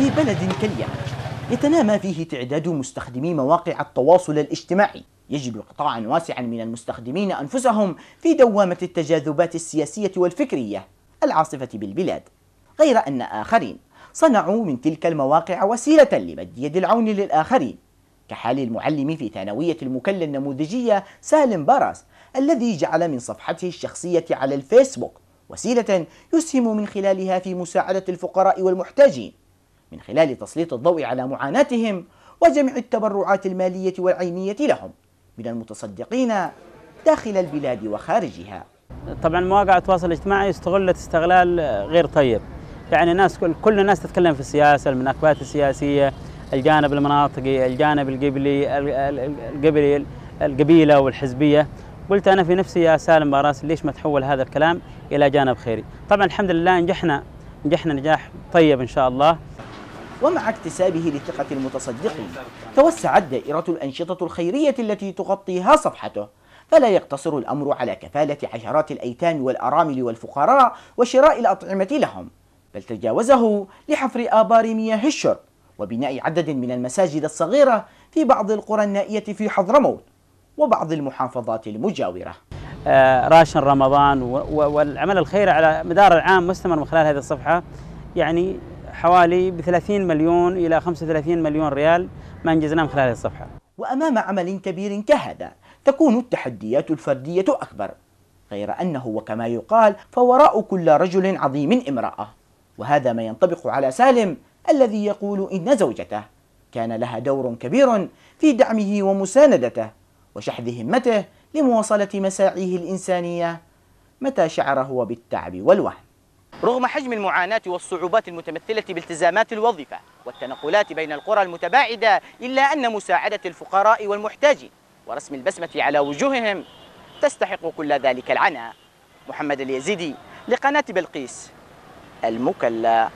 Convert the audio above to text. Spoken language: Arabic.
في بلد كاليمن يتنامى فيه تعداد مستخدمي مواقع التواصل الاجتماعي. يجد قطاعا واسعا من المستخدمين أنفسهم في دوامة التجاذبات السياسية والفكرية العاصفة بالبلاد. غير أن آخرين صنعوا من تلك المواقع وسيلة لمد يد العون للآخرين. كحال المعلم في ثانوية المكلا النموذجية سالم باراس الذي جعل من صفحته الشخصية على الفيسبوك وسيلة يسهم من خلالها في مساعدة الفقراء والمحتاجين. من خلال تسليط الضوء على معاناتهم وجمع التبرعات المالية والعينية لهم من المتصدقين داخل البلاد وخارجها. طبعا مواقع التواصل الاجتماعي استغلت استغلال غير طيب. يعني الناس كل, كل الناس تتكلم في السياسة المناكبات السياسية الجانب المناطقي الجانب القبلي القبلي القبيلة والحزبية. قلت أنا في نفسي يا سالم باراس ليش ما تحول هذا الكلام إلى جانب خيري؟ طبعا الحمد لله نجحنا نجحنا نجاح طيب إن شاء الله. ومع اكتسابه لثقة المتصدقين. توسعت دائرة الأنشطة الخيرية التي تغطيها صفحته. فلا يقتصر الأمر على كفالة عشرات الأيتام والأرامل والفقراء وشراء الأطعمة لهم بل تجاوزه لحفر آبار مياه الشرب وبناء عدد من المساجد الصغيرة في بعض القرى النائية في حضرموت وبعض المحافظات المجاورة. آه راشن رمضان والعمل الخيري على مدار العام مستمر من خلال هذه الصفحة. يعني حوالي ب 30 مليون إلى 35 مليون ريال ما أنجزناه من خلال الصفحة. وأمام عمل كبير كهذا تكون التحديات الفردية أكبر غير أنه وكما يقال فوراء كل رجل عظيم امرأة وهذا ما ينطبق على سالم الذي يقول إن زوجته كان لها دور كبير في دعمه ومساندته وشحذ همته لمواصلة مساعيه الإنسانية متى شعر هو بالتعب والوهن. رغم حجم المعاناة والصعوبات المتمثلة بالتزامات الوظيفة والتنقلات بين القرى المتباعدة إلا أن مساعدة الفقراء والمحتاجين ورسم البسمة على وجوههم تستحق كل ذلك العناء. محمد اليزيدي لقناة بلقيس المكلا.